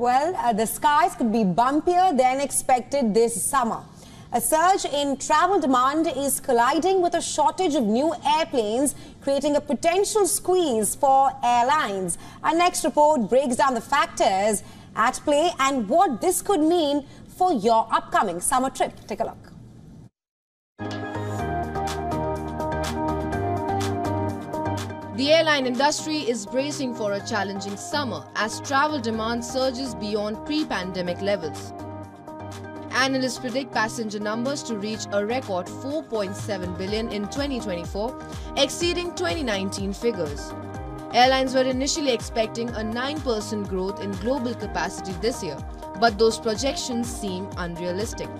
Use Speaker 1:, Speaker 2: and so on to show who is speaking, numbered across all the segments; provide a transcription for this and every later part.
Speaker 1: Well, uh, the skies could be bumpier than expected this summer. A surge in travel demand is colliding with a shortage of new airplanes, creating a potential squeeze for airlines. Our next report breaks down the factors at play and what this could mean for your upcoming summer trip. Take a look.
Speaker 2: The airline industry is bracing for a challenging summer as travel demand surges beyond pre-pandemic levels. Analysts predict passenger numbers to reach a record 4.7 billion in 2024, exceeding 2019 figures. Airlines were initially expecting a 9% growth in global capacity this year, but those projections seem unrealistic.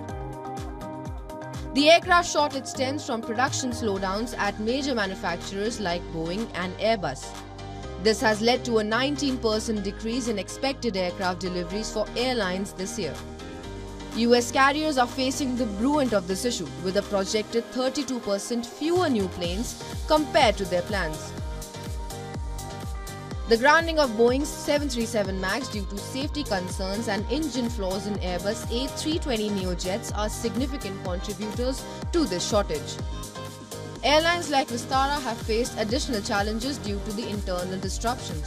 Speaker 2: The aircraft shortage stems from production slowdowns at major manufacturers like Boeing and Airbus. This has led to a 19% decrease in expected aircraft deliveries for airlines this year. US carriers are facing the brunt of this issue with a projected 32% fewer new planes compared to their plans. The grounding of Boeing's 737 MAX due to safety concerns and engine flaws in Airbus A320neo jets are significant contributors to this shortage. Airlines like Vistara have faced additional challenges due to the internal disruption.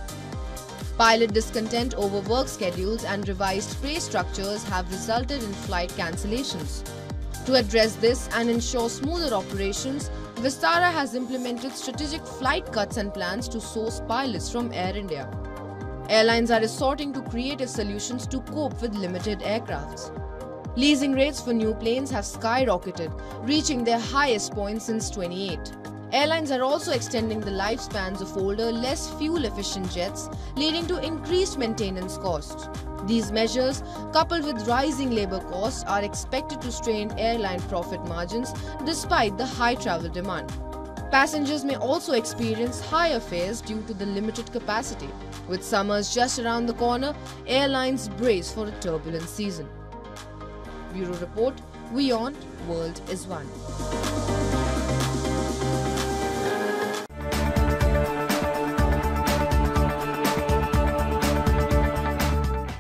Speaker 2: Pilot discontent over work schedules and revised pay structures have resulted in flight cancellations. To address this and ensure smoother operations, Vistara has implemented strategic flight cuts and plans to source pilots from Air India. Airlines are resorting to creative solutions to cope with limited aircrafts. Leasing rates for new planes have skyrocketed, reaching their highest point since 28. Airlines are also extending the lifespans of older, less fuel efficient jets, leading to increased maintenance costs. These measures, coupled with rising labor costs, are expected to strain airline profit margins despite the high travel demand. Passengers may also experience higher fares due to the limited capacity. With summers just around the corner, airlines brace for a turbulent season. Bureau Report, WION, World is One.